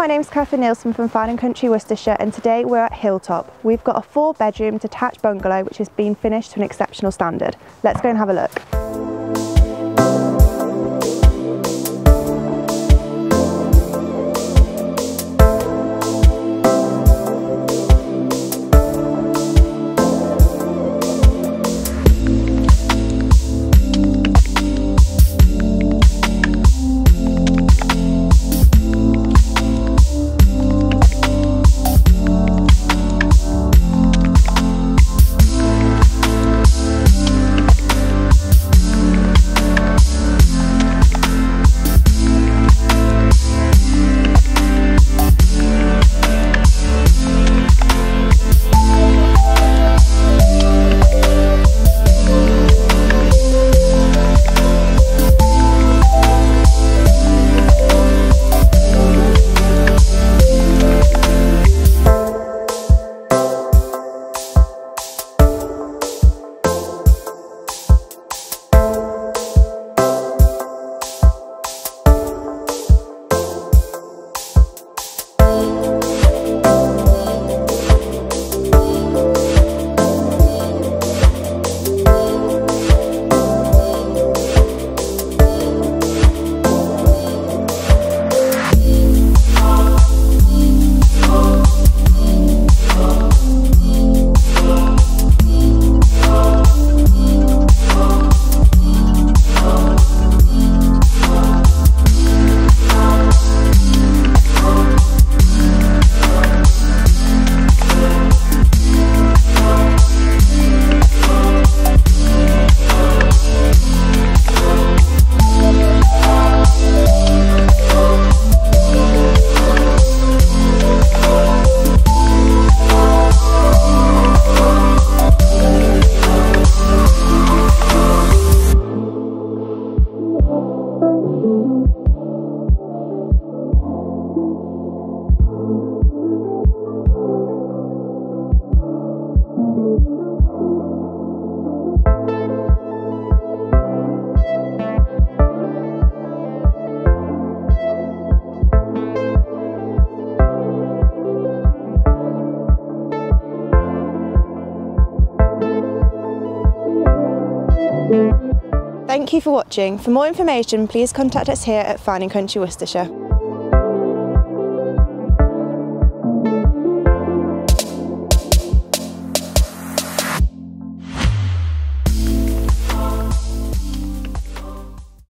my name's Catherine Neilson from Fine Country Worcestershire and today we're at Hilltop. We've got a four bedroom detached bungalow which has been finished to an exceptional standard. Let's go and have a look. Thank you for watching. For more information, please contact us here at Fine and Country Worcestershire.